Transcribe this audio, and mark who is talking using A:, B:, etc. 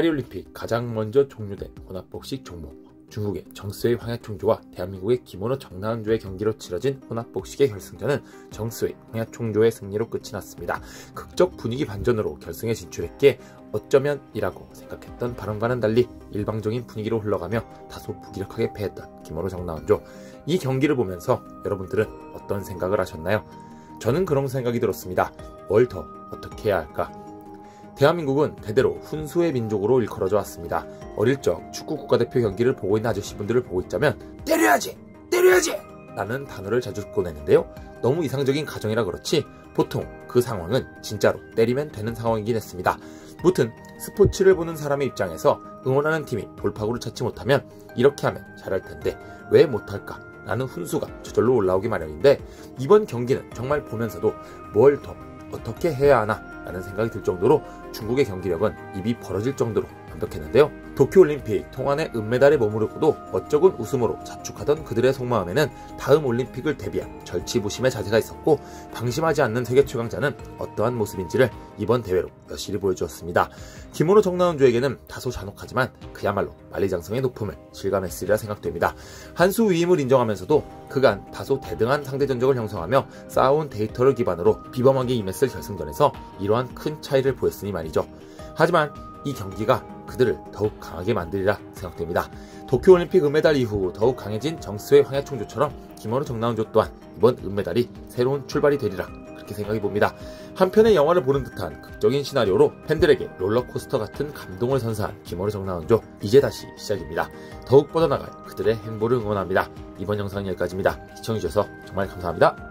A: 파리올림픽 가장 먼저 종료된 혼합복식 종목 중국의 정스웨이 황야총조와 대한민국의 김원호 정나은조의 경기로 치러진 혼합복식의 결승전은 정스웨이 황야총조의 승리로 끝이 났습니다. 극적 분위기 반전으로 결승에 진출했기에 어쩌면 이라고 생각했던 발언과는 달리 일방적인 분위기로 흘러가며 다소 무기력하게 패했던 김원호 정나은조 이 경기를 보면서 여러분들은 어떤 생각을 하셨나요? 저는 그런 생각이 들었습니다. 뭘 더 어떻게 해야 할까? 대한민국은 대대로 훈수의 민족으로 일컬어져 왔습니다. 어릴 적 축구 국가대표 경기를 보고 있는 아저씨분들을 보고 있자면 때려야지! 때려야지! 라는 단어를 자주 꺼내는데요. 너무 이상적인 가정이라 그렇지 보통 그 상황은 진짜로 때리면 되는 상황이긴 했습니다. 무튼 스포츠를 보는 사람의 입장에서 응원하는 팀이 돌파구를 찾지 못하면 이렇게 하면 잘할 텐데 왜 못할까? 라는 훈수가 저절로 올라오기 마련인데 이번 경기는 정말 보면서도 뭘 더 어떻게 해야 하나 라는 생각이 들 정도로 중국의 경기력은 입이 벌어질 정도로 완벽했는데요. 도쿄올림픽 통안의 은메달에 머무르고도 어쩌군 웃음으로 자축하던 그들의 속마음에는 다음 올림픽을 대비한 절치부심의 자세가 있었고 방심하지 않는 세계 최강자는 어떠한 모습인지를 이번 대회로 여실히 보여주었습니다. 김원호 정나운조에게는 다소 잔혹하지만 그야말로 만리장성의 높음을 실감했으리라 생각됩니다. 한수 위임을 인정하면서도 그간 다소 대등한 상대 전적을 형성하며 쌓아온 데이터를 기반으로 비범하게 임했을 결승전에서 이러한 큰 차이를 보였으니 말이죠. 하지만 이 경기가 그들을 더욱 강하게 만들리라 생각됩니다. 도쿄올림픽 은메달 이후 더욱 강해진 정스의 황야총조처럼 김원우 정나운조 또한 이번 은메달이 새로운 출발이 되리라 그렇게 생각해 봅니다. 한편의 영화를 보는 듯한 극적인 시나리오로 팬들에게 롤러코스터 같은 감동을 선사한 김원우 정나운조 이제 다시 시작입니다. 더욱 뻗어나갈 그들의 행보를 응원합니다. 이번 영상은 여기까지입니다. 시청해주셔서 정말 감사합니다.